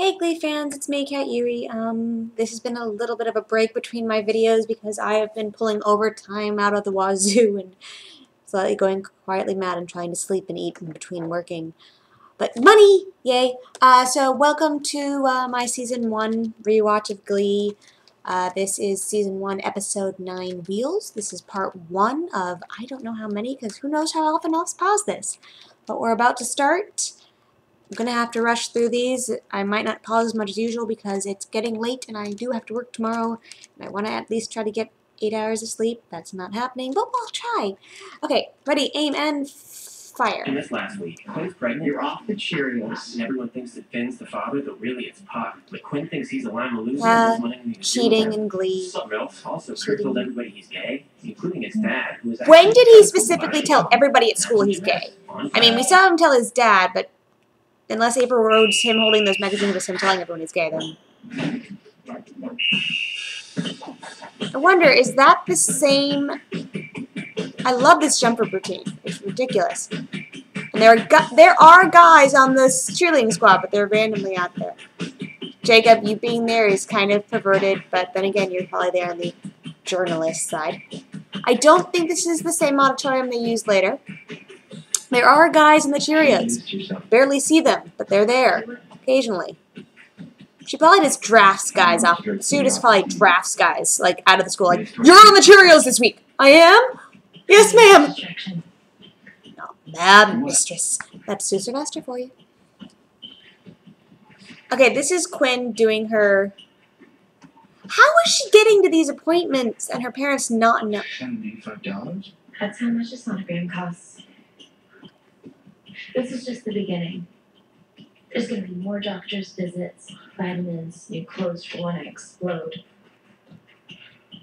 Hey Glee fans, it's me, Kat Yuri. Um, this has been a little bit of a break between my videos because I have been pulling overtime out of the wazoo and slightly going quietly mad and trying to sleep and eat in between working. But money! Yay! Uh, so welcome to uh, my Season 1 rewatch of Glee. Uh, this is Season 1, Episode 9, Wheels. This is part 1 of I don't know how many because who knows how often I'll pause this. But we're about to start. I'm going to have to rush through these. I might not pause as much as usual because it's getting late and I do have to work tomorrow. And I want to at least try to get eight hours of sleep. That's not happening, but we'll try. Okay, ready, aim, and fire. And this last week, Quinn's pregnant. You're off the Cheerios. And everyone thinks that Finn's the father, but really it's Puck. But Quinn thinks he's a Lima loser Uh, and doesn't want anything to do with Cheating him. and glee. Something else. Also, Cheating. Kurt told everybody he's gay, including his dad, who When did he specifically tell everybody at school he's gay? I mean, we saw him tell his dad, but unless April Rhodes, him holding those magazines was him telling everyone he's gay, then. I wonder, is that the same? I love this jumper routine. It's ridiculous. And there are there are guys on this cheerleading squad, but they're randomly out there. Jacob, you being there is kind of perverted, but then again, you're probably there on the journalist side. I don't think this is the same auditorium they use later. There are guys in the Cheerios. Barely see them, but they're there occasionally. She probably just drafts guys off. Sue just probably drafts guys like out of the school. Like you're on the Cheerios this week. I am. Yes, ma'am. No, ma'am, mistress. That's Sue Sylvester for you. Okay, this is Quinn doing her. How is she getting to these appointments and her parents not know? Seventy-five dollars. That's how much a sonogram costs. This is just the beginning. There's gonna be more doctor's visits, vitamins, new clothes for when I explode.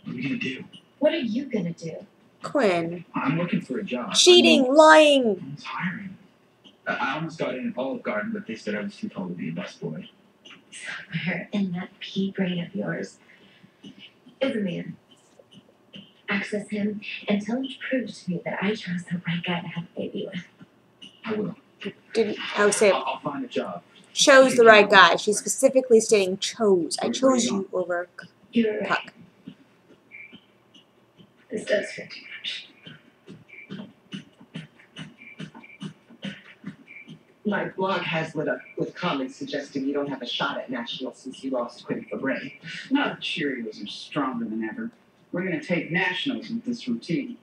What are you gonna do? What are you gonna do? Quinn. I'm looking for a job. Cheating, lying. I'm hiring. I I almost got in at Olive Garden, but they said I was too tall to be a busboy. Somewhere in that pea brain of yours is a man. Access him and tell him to prove to me that I chose the right guy to have a baby with. I will. Didn't I would say I'll, I'll find a job. chose the right guy. She's specifically stating chose. I chose you over right. Puck. This does fit too much. My blog has lit up with comments suggesting you don't have a shot at nationals since you lost Quinn Fabray. Now the Cheerios are stronger than ever. We're gonna take nationals with this routine.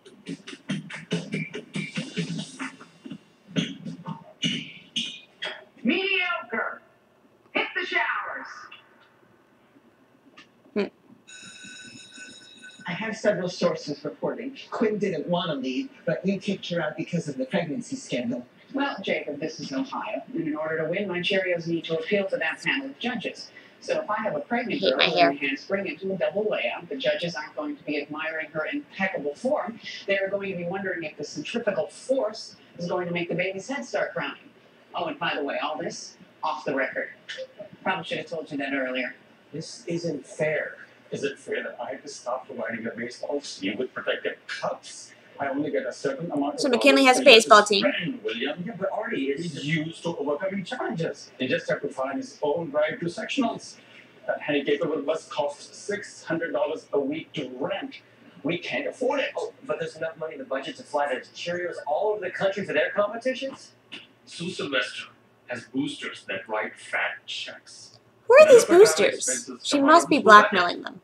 Have several sources reporting Quinn didn't want to leave, but you kicked her out because of the pregnancy scandal. Well, Jacob, this is Ohio, and in order to win, my Cheerios need to appeal to that panel of judges. So if I have a pregnant Hate girl my who hair. can spring into a double layout, the judges aren't going to be admiring her impeccable form. They're going to be wondering if the centrifugal force is going to make the baby's head start crowning. Oh, and by the way, all this off the record. Probably should have told you that earlier. This isn't fair. Is it fair that I have to stop providing a baseball team with protected cups? I only get a certain amount So of McKinley has a baseball team. spend, William. Yeah, but Artie is used to overcoming challenges. He just have to find his own ride to sectionals. That handicapable bus costs six hundred dollars a week to rent. We can't afford it. Oh, but there's enough money in the budget to fly to Cheerios all over the country for their competitions? Sue Sylvester has boosters that write fat checks. Who are these boosters? She must be blackmailing them.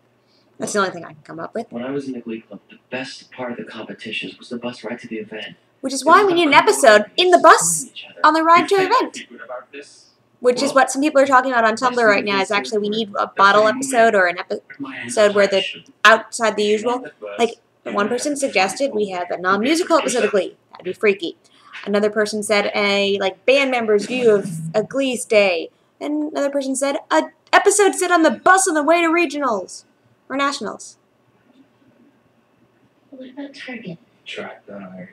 That's the only thing I can come up with. When I was in the Glee Club, the best part of the competitions was the bus ride to the event. Which is why we need an episode in the bus on the ride to You your think I'd event. Which is what some people are talking about on Tumblr right now. Is actually we need a bottle episode or an epi- episode where the outside the usual. like, One person suggested we have a non-musical episode of Glee. That'd be freaky. Another person said a like band member's view of a Glee's day. And another person said a episode set on the bus on the way to regionals or nationals. What about Target? Track that.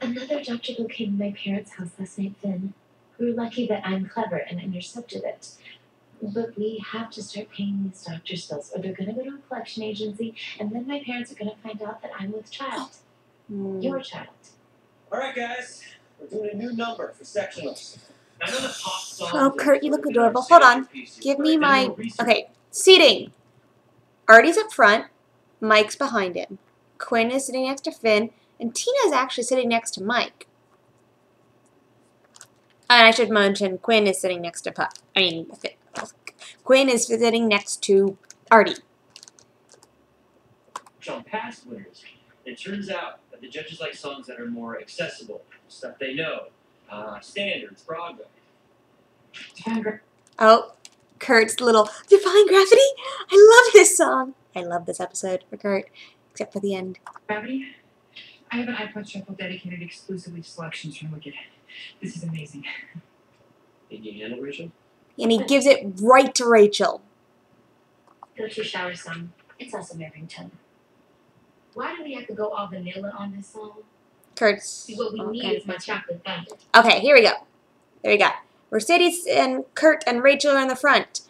Another doctor who came to my parents' house last night, Finn. We were lucky that I'm clever and intercepted it. But we have to start paying these doctor's bills, or they're gonna go to a collection agency, and then my parents are gonna find out that I'm with child. Hmm. Your child. All right, guys, we're doing a new number for sectionals. Oh, Kurt, you look adorable. Hold on. Give me my. Okay, seating. Artie's up front. Mike's behind him. Quinn is sitting next to Finn, and Tina is actually sitting next to Mike. And I should mention Quinn is sitting next to Puck. I mean. Quinn is sitting next to Artie. on past winners. It turns out that the judges like songs that are more accessible, stuff they know, uh, standards, Broadway. Oh, Kurt's little Defying Gravity. I love this song. I love this episode for Kurt, except for the end. Gravity? I have an iPod shuffle dedicated exclusively to selections from Wicked. This is amazing. Did you handle Rachel? And he gives it right to Rachel. Go to shower some. It's also my ringtone. Why do we have to go all vanilla on this song? Kurt's. What we need okay. is my chocolate thunder. Okay, here we go. There we go. Mercedes and Kurt and Rachel are in the front.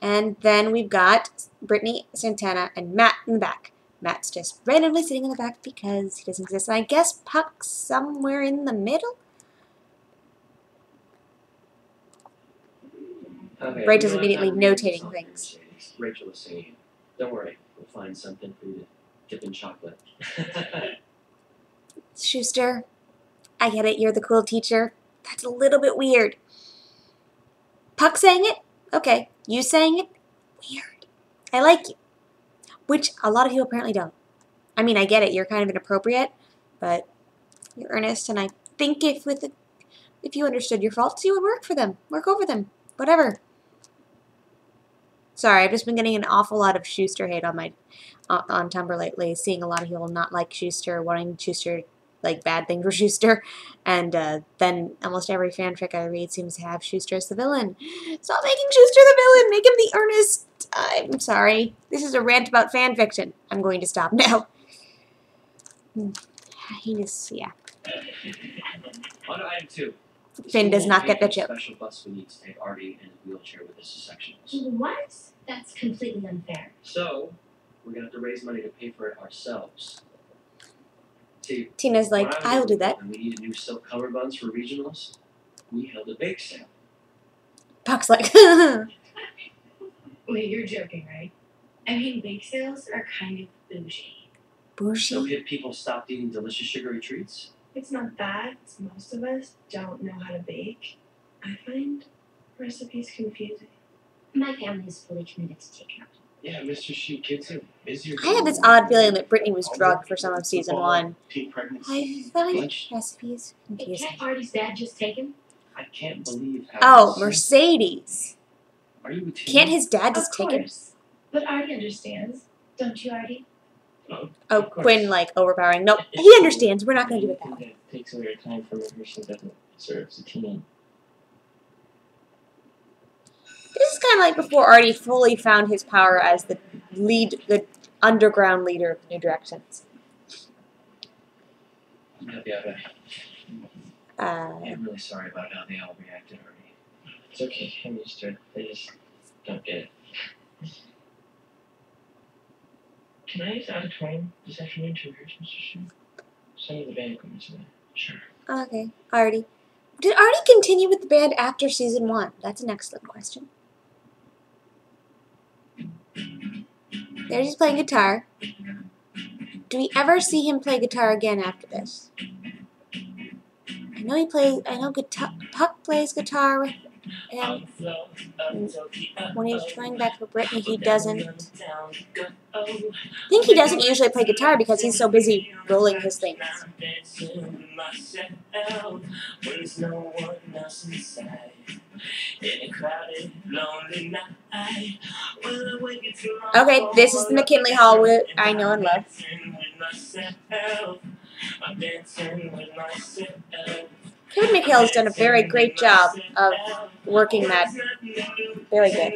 And then we've got Brittany, Santana, and Matt in the back. Matt's just randomly sitting in the back because he doesn't exist. And I guess Puck's somewhere in the middle? Okay, Rachel's you immediately I'm notating things. Rachel is singing. Don't worry, we'll find something for you to dip in chocolate. Schuester, I get it. You're the cool teacher. That's a little bit weird. Puck saying it? Okay. You saying it? Weird. I like you. Which a lot of people apparently don't. I mean, I get it. You're kind of inappropriate, but you're earnest, and I think if with if you understood your faults, you would work for them, work over them, whatever. Sorry, I've just been getting an awful lot of Schuester hate on my on, on Tumblr lately, seeing a lot of people not like Schuester, wanting Schuester like bad things for Schuester, and uh, then almost every fanfic I read seems to have Schuester as the villain. Stop making Schuester the villain. Make him the earnest. I'm sorry. This is a rant about fanfiction. I'm going to stop now. Hmm. Heinous, yeah. On to item two. Finn does not get the chip. Special bus we need to take Artie in his wheelchair with us to. What? That's completely unfair. So we're gonna have to raise money to pay for it ourselves. See, Tina's like, when I'll do that. And we needed new silk cummerbunds for regionals. We held a bake sale. Puck's like, Wait, you're joking, right? I mean, bake sales are kind of bougie. So Bushy. hip people stopped eating delicious sugary treats. It's not that. It's most of us don't know how to bake. I find recipes confusing. My family is fully committed to takeout. Yeah, Mr. She kids are busier. I had this odd feeling that Brittany was drugged for some of season one. I pregnancy. find lunch. recipes confusing. can't Artie's dad just take him? I can't believe how. Oh, Mercedes. Are you a? Can't his dad just take him? course. But Artie understands. Don't you, Artie? Oh, Of oh, course. Quinn, like, overpowering. Nope, he understands. We're not going to do it that way. Anything that takes away your time from rehearsal doesn't serve as a teen. Like before Artie fully found his power as the lead, the underground leader of the New Directions. Yeah. Uh, I'm really sorry about how they all reacted, Artie. It's okay, I'm used to it. They just don't get it. Can I use auditorium this afternoon to rehearse, Mr. Schue? Some of the band equipment's in there. Sure. okay, Artie. Did Artie continue with the band after season one? That's an excellent question. There's he's playing guitar. Do we ever see him play guitar again after this? I know he plays. I know guitar. Puck plays guitar with him. When he's trying back for Brittany, he doesn't. I think he doesn't usually play guitar because he's so busy rolling his things. Okay, this is the McKinley Hall I know and love. Kevin McHale has done a very great job of working that. Very good.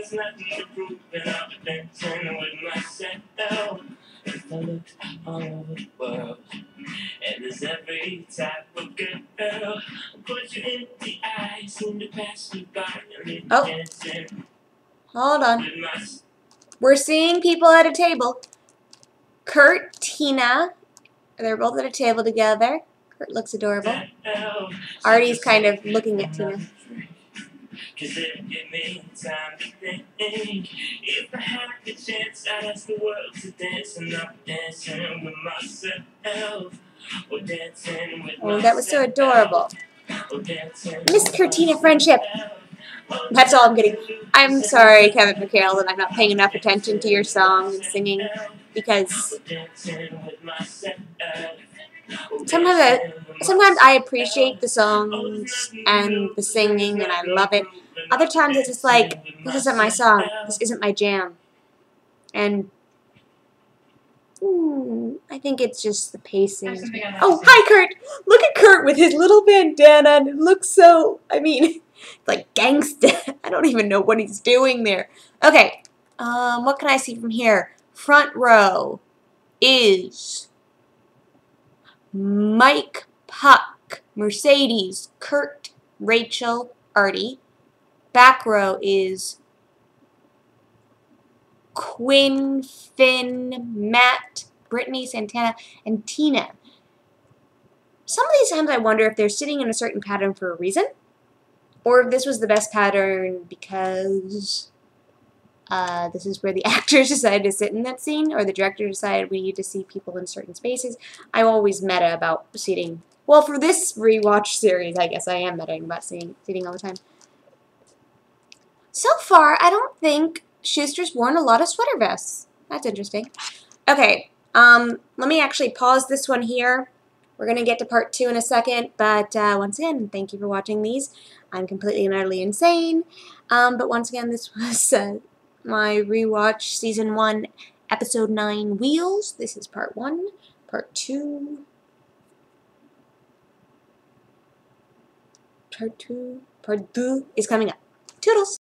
And there's every type of girl Put in the you Oh. Hold on. We're seeing people at a table. Kurt, Tina, they're both at a table together. Kurt looks adorable. Oh, Artie's kind of looking at Tina. Cause it give me time to think. If I had the chance, I'd ask the world to dance, and I'm dancing with myself. Or dancing with Oh, that was so adorable. Miss Kurtina friendship. That's all I'm getting. I'm sorry, Kevin McHale, that I'm not paying enough attention to your song and singing because sometimes I, sometimes I appreciate the songs and the singing and I love it. Other times it's just like, this isn't my song. This isn't my jam. And hmm, I think it's just the pacing. something I'd like Oh, hi, Kurt. Look at Kurt with his little bandana and it looks so, I mean, like gangsta. I don't even know what he's doing there. Okay, um, what can I see from here? Front row is Mike Puck, Mercedes, Kurt, Rachel, Artie. Back row is Quinn, Finn, Matt, Brittany, Santana, and Tina. Some of these times I wonder if they're sitting in a certain pattern for a reason, or if this was the best pattern because uh, this is where the actors decided to sit in that scene, or the director decided we need to see people in certain spaces. I'm always meta about seating. Well, for this rewatch series, I guess I am metaing about seeing, seating all the time. So far, I don't think Schuester's worn a lot of sweater vests. That's interesting. Okay, um, let me actually pause this one here. We're going to get to part two in a second, but uh, once again, thank you for watching these. I'm completely and utterly insane. Um, but once again, this was uh, my rewatch season one, episode nine, Wheels. This is part one. Part two. Part two. Part two is coming up. Toodles!